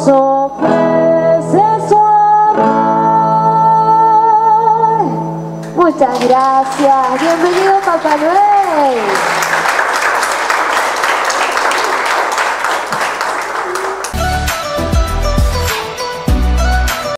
nos ofrece su amor. Muchas gracias. Bienvenido Papá Noel.